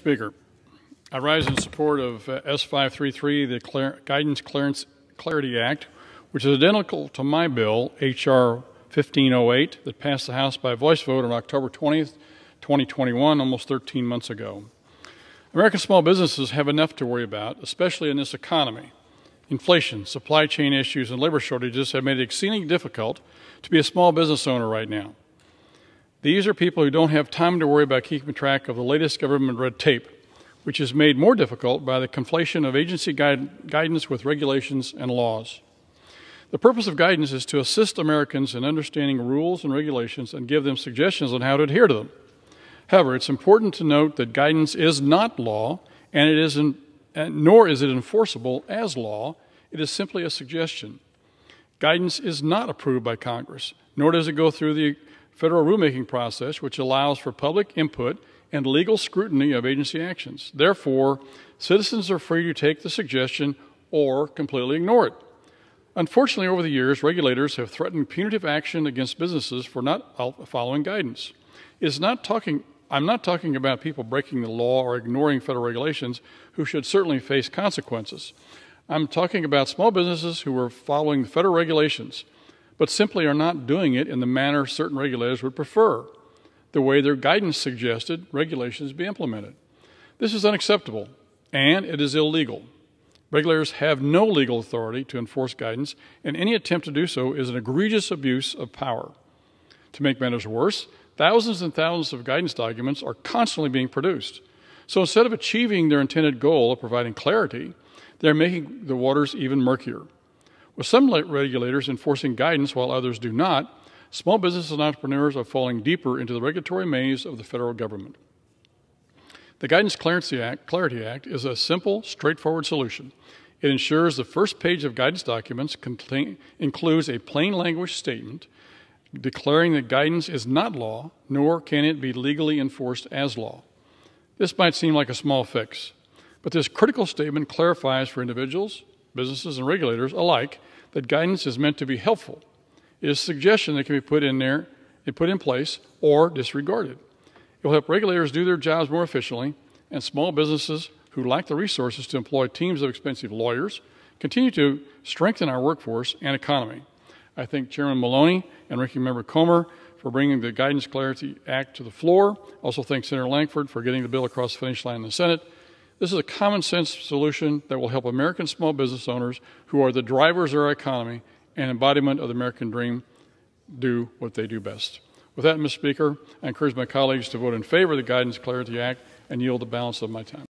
Speaker, I rise in support of uh, S533, the Clar- Guidance Clearance Clarity Act, which is identical to my bill, H.R. 1508, that passed the House by voice vote on October 20th, 2021, almost 13 months ago. American small businesses have enough to worry about, especially in this economy. Inflation, supply chain issues, and labor shortages have made it exceedingly difficult to be a small business owner right now. These are people who don't have time to worry about keeping track of the latest government red tape, which is made more difficult by the conflation of agency guide, guidance with regulations and laws. The purpose of guidance is to assist Americans in understanding rules and regulations and give them suggestions on how to adhere to them. However, it's important to note that guidance is not law, and it isn't, nor is it enforceable as law. It is simply a suggestion. Guidance is not approved by Congress, nor does it go through the federal rulemaking process, which allows for public input and legal scrutiny of agency actions. Therefore, citizens are free to take the suggestion or completely ignore it. Unfortunately, over the years, regulators have threatened punitive action against businesses for not following guidance. It's not talking, I'm not talking about people breaking the law or ignoring federal regulations who should certainly face consequences. I'm talking about small businesses who are following the federal regulations but simply are not doing it in the manner certain regulators would prefer, the way their guidance suggested regulations be implemented. This is unacceptable, and it is illegal. Regulators have no legal authority to enforce guidance, and any attempt to do so is an egregious abuse of power. To make matters worse, thousands and thousands of guidance documents are constantly being produced. So instead of achieving their intended goal of providing clarity, they're making the waters even murkier. With some regulators enforcing guidance while others do not, small businesses and entrepreneurs are falling deeper into the regulatory maze of the federal government. The Guidance Clarity Act, Clarity Act is a simple, straightforward solution. It ensures the first page of guidance documents contain, includes a plain language statement declaring that guidance is not law, nor can it be legally enforced as law. This might seem like a small fix, but this critical statement clarifies for individuals, businesses, and regulators alike that guidance is meant to be helpful. It is a suggestion that can be put in there, and put in place, or disregarded. It will help regulators do their jobs more efficiently, and small businesses who lack the resources to employ teams of expensive lawyers continue to strengthen our workforce and economy. I thank Chairman Maloney and Ranking Member Comer for bringing the Guidance Clarity Act to the floor. Also thank Senator Lankford for getting the bill across the finish line in the Senate. This is a common sense solution that will help American small business owners who are the drivers of our economy and embodiment of the American dream do what they do best. With that, Mr. Speaker, I encourage my colleagues to vote in favor of the Guidance Clarity Act and yield the balance of my time.